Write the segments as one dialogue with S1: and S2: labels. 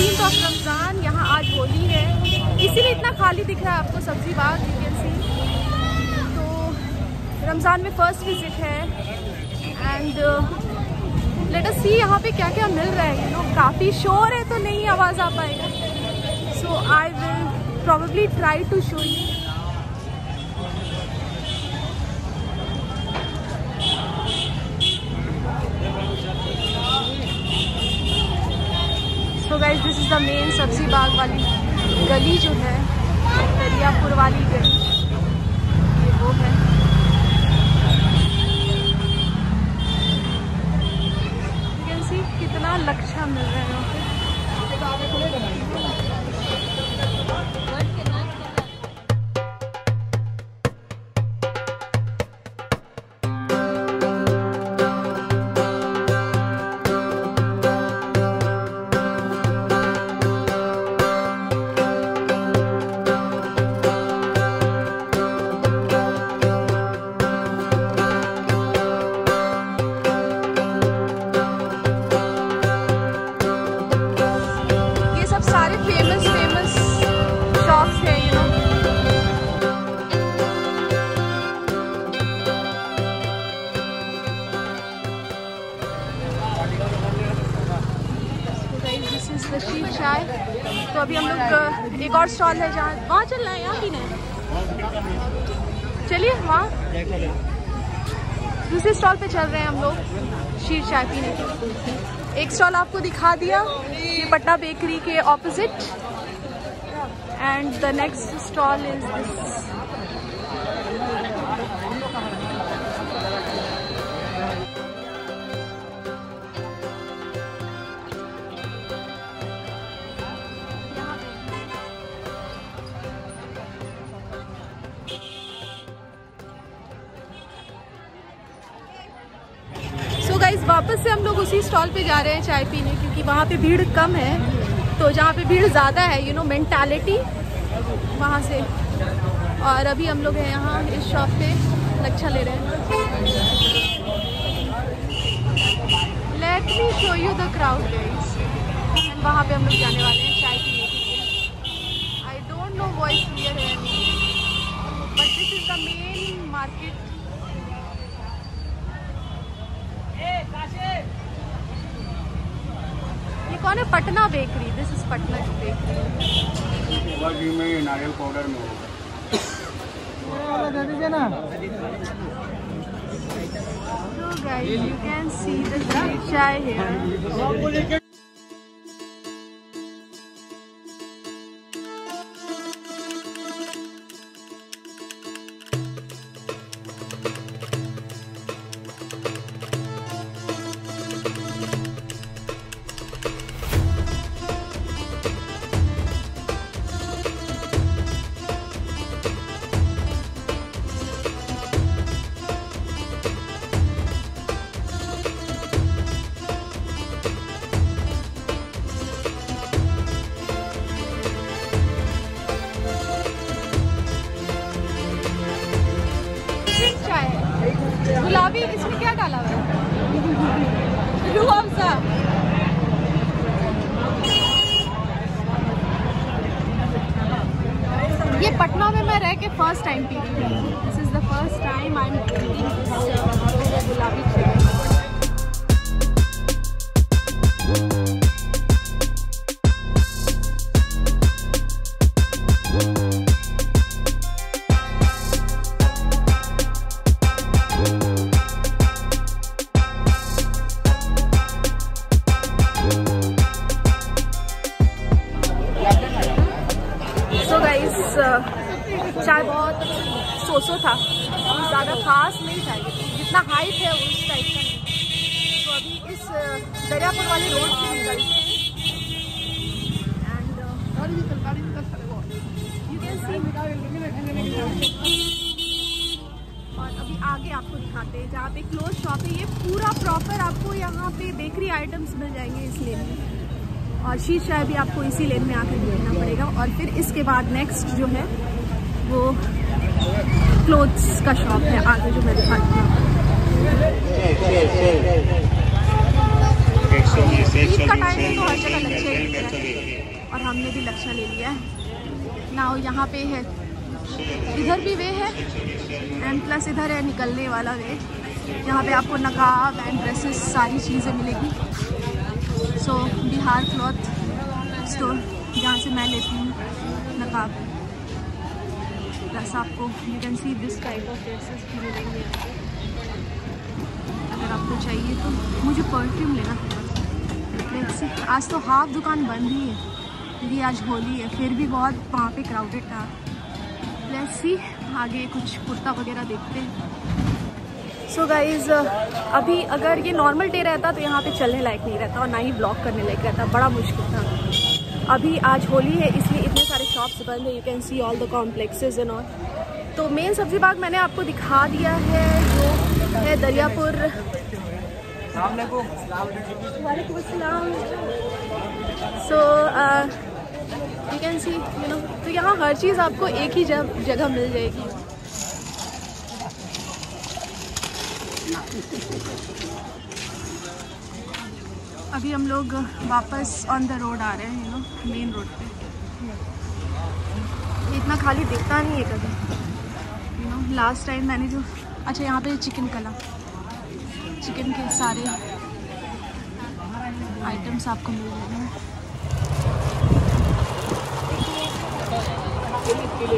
S1: Fifteen of Ramzan, यहाँ आज होली है। इसीलिए इतना खाली दिख रहा है आपको सब्ज़ी बाग यू कैन सी तो रमज़ान में फ़र्स्ट विज़िट है। एंड लेट अस सी यहाँ पे क्या क्या मिल रहा है यू नो काफ़ी शोर है तो नहीं आवाज़ आ पाएगा। So I will probably try to show you so guys this is the main Sabzibagh वाली गली जो है, दरियापुर वाली गली, ये वो है। कितना लक्षा मिल रहा है अभी हम लोग एक और स्टॉल है जहाँ वहाँ चल रहे हैं यहाँ की चलिए, वहाँ। दूसरे स्टॉल पे चल रहे हैं हम लोग, शीर चाय पीने के एक स्टॉल आपको दिखा दिया, ये पटना बेकरी के opposite and the next stall is वापस से हम लोग उसी स्टॉल पे जा रहे हैं चाय पीने, क्योंकि वहाँ पे भीड़ कम है। तो जहाँ पे भीड़ ज़्यादा है यू नो मेंटालिटी वहाँ से। और अभी हम लोग हैं यहाँ इस शॉप पे, लच्छा ले रहे हैं। Let me show you the crowd वहाँ पे हम लोग जाने वाले हैं चाय पीने के लिए। I don't know voice clear है। But this is the main market ये कौन है Patna bakery this is Patna bakery
S2: में नारियल पाउडर में होगा
S1: So guys, you can see the street chai here. गुलाबी इसमें क्या डाला हुआ है? ये पटना में मैं रह के फ़र्स्ट टाइम पी रही this is the first time I am जितना हाइप है उस टाइप का तो अभी इस दरियापुर वाले रोड से सी और अभी आगे आपको दिखाते हैं, जहाँ पे क्लोज शॉप है। ये पूरा प्रॉपर आपको यहाँ पे बेकरी आइटम्स मिल जाएँगे इस लेन में। और शीश चाय भी आपको इसी लेन में आकर देखना पड़ेगा। और फिर इसके बाद नेक्स्ट जो है, वो क्लोथ्स का शॉप है, आगे जो मैं दिखाती हूँ। और हमने भी लक्ष्य ले लिया है। ना यहाँ पे है। इधर भी वे है। एंड प्लस इधर है निकलने वाला वे यहाँ पे आपको नकाब एंड ड्रेसेस सारी चीज़ें मिलेगी। So so, Bihar cloth store जहाँ से मैं लेती हूँ नकाब। प्लस आपको you can see this type of dresses भी मिलेंगे। अगर आपको चाहिए तो मुझे परफ्यूम लेना था आज तो हाफ़ दुकान बंद ही है। क्योंकि आज होली है, फिर भी बहुत वहाँ पे क्राउडेड था। लेट्स सी आगे कुछ कुर्ता वगैरह देखते हैं। सो so गाइज़ अभी अगर ये नॉर्मल डे रहता तो यहाँ पे चलने लायक नहीं रहता और ना ही ब्लॉक करने लायक रहता। बड़ा मुश्किल था। अभी आज होली है, इसलिए इतने सारे शॉप्स बंद है। You can see all the complexes and all तो मेन सब्ज़ी बाग मैंने आपको दिखा दिया है, जो है Dariyapur so you can see you know तो यहाँ हर चीज़ आपको एक ही जगह मिल जाएगी। अभी हम लोग वापस ऑन द रोड आ रहे हैं यू नो मेन रोड पे। इतना खाली दिखता नहीं है कभी। यू नो लास्ट टाइम मैंने जो अच्छा यहाँ पे चिकन कला। चिकन के सारे आइटम्स आपको मिल जाएँगे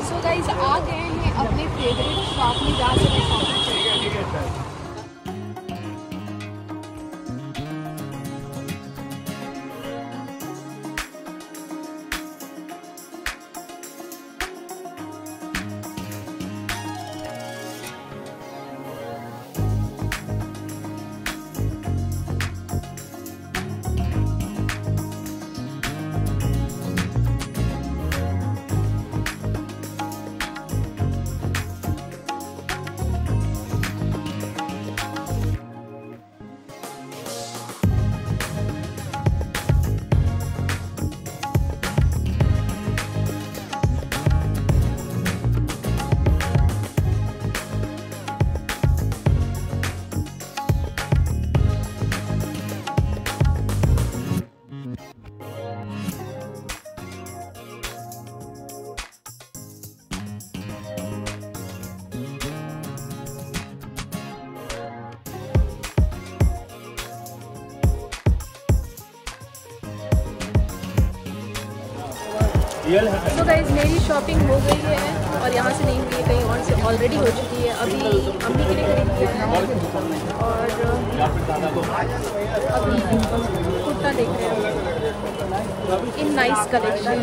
S1: सो गाइस आ गए हैं अपने फेवरेट शॉप में जा सकते मैं तो गाइज़ मेरी शॉपिंग हो गई है और यहाँ से नहीं हुई है कहीं और से ऑलरेडी हो चुकी है। अभी अम्मी के लिए खरीद किया है। और, अभी कुर्ता देख रहे हैं। In nice collection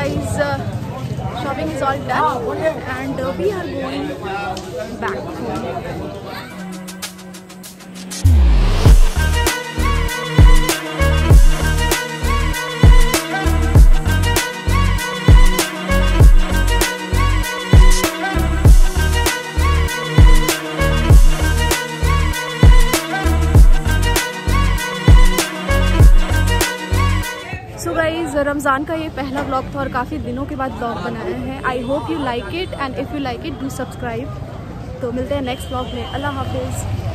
S1: guys uh, shopping is all done. And uh, we are going back home guys Ramzan का ये पहला ब्लॉग था और काफ़ी दिनों के बाद ब्लॉग बनाया है। I hope you like it and if you like it do subscribe तो मिलते हैं नेक्स्ट ब्लॉग में। अल्लाह हाफिज़।